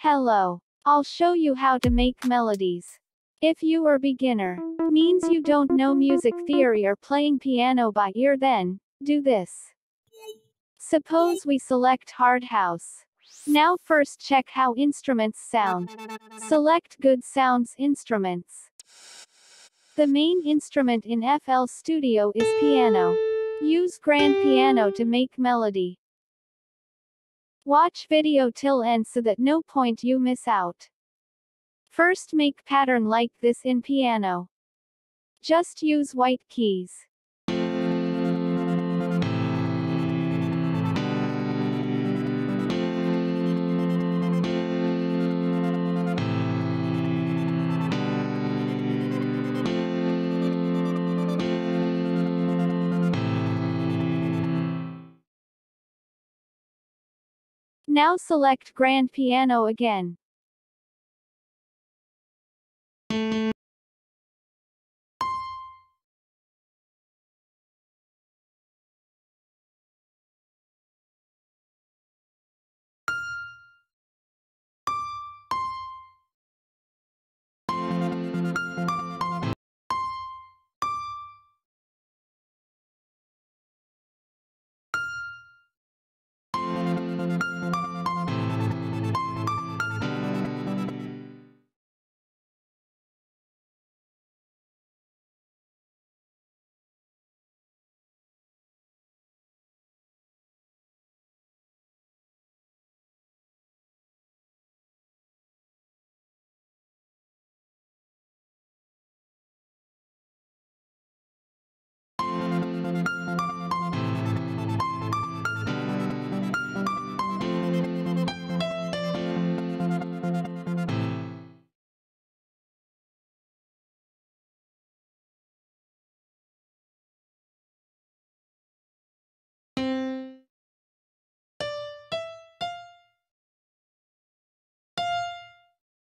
Hello. I'll show you how to make melodies. If you are beginner, means you don't know music theory or playing piano by ear then, do this. Suppose we select hard house. Now first check how instruments sound. Select good sounds instruments. The main instrument in FL Studio is piano. Use grand piano to make melody. Watch video till end so that no point you miss out. First make pattern like this in piano. Just use white keys. Now select grand piano again.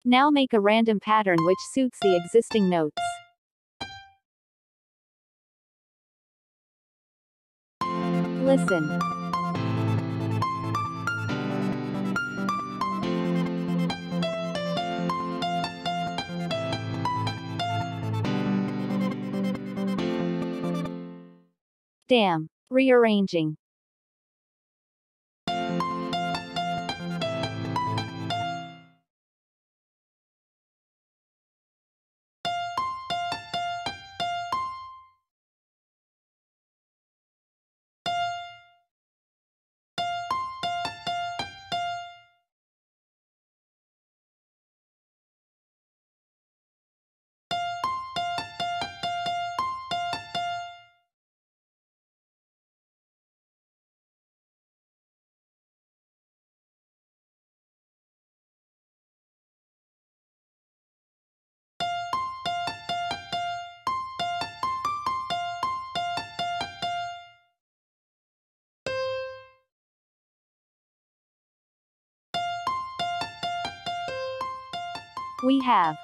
Now make a random pattern which suits the existing notes. Listen. Damn. Rearranging. We have.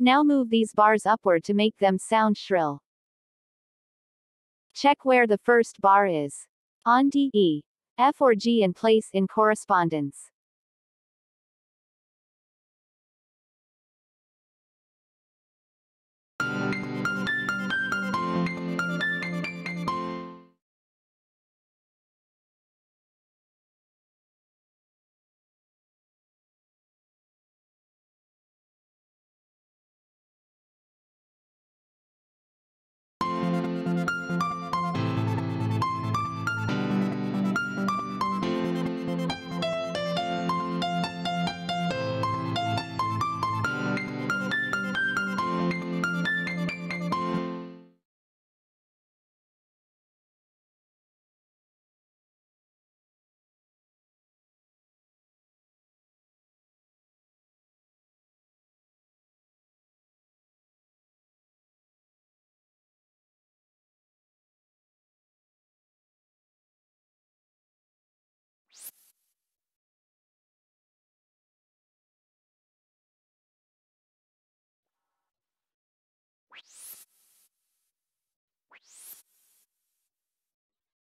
Now move these bars upward to make them sound shrill. Check where the first bar is. On D, E, F or G and place in correspondence.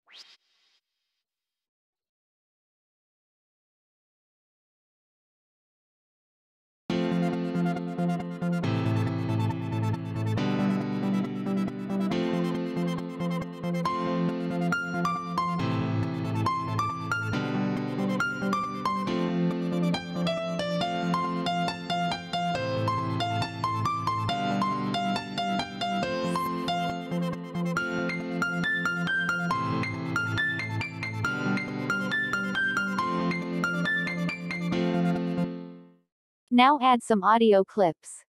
Whoosh. Now add some audio clips.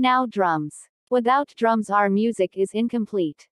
Now drums. Without drums our music is incomplete.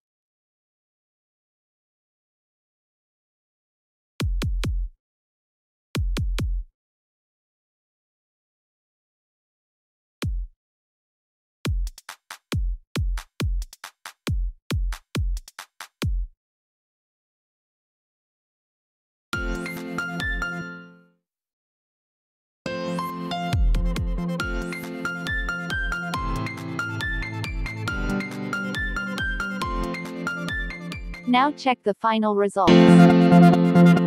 Now check the final results.